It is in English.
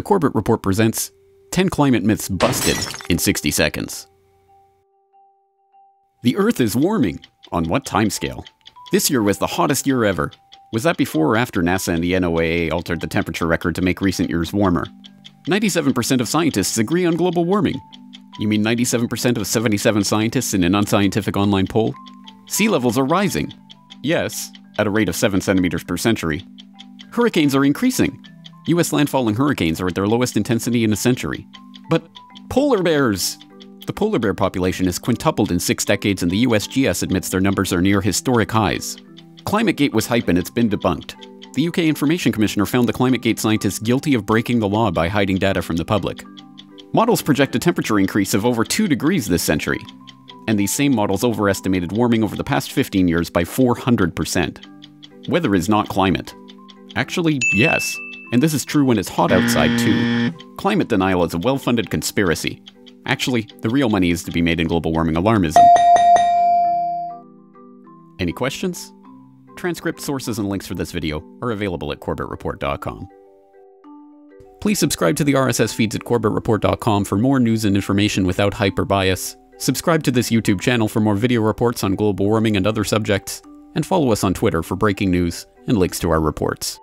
The Corbett Report presents 10 Climate Myths Busted in 60 Seconds. The Earth is warming. On what timescale? This year was the hottest year ever. Was that before or after NASA and the NOAA altered the temperature record to make recent years warmer? 97% of scientists agree on global warming. You mean 97% of 77 scientists in an unscientific online poll? Sea levels are rising. Yes, at a rate of 7 centimeters per century. Hurricanes are increasing. US landfalling hurricanes are at their lowest intensity in a century. But polar bears! The polar bear population has quintupled in six decades, and the USGS admits their numbers are near historic highs. ClimateGate was hype and it's been debunked. The UK Information Commissioner found the ClimateGate scientists guilty of breaking the law by hiding data from the public. Models project a temperature increase of over 2 degrees this century, and these same models overestimated warming over the past 15 years by 400%. Weather is not climate. Actually, yes, and this is true when it's hot outside too. Climate denial is a well funded conspiracy. Actually, the real money is to be made in global warming alarmism. Any questions? Transcript sources and links for this video are available at corbettreport.com. Please subscribe to the RSS feeds at corbettreport.com for more news and information without hyper bias. Subscribe to this YouTube channel for more video reports on global warming and other subjects, and follow us on Twitter for breaking news and links to our reports.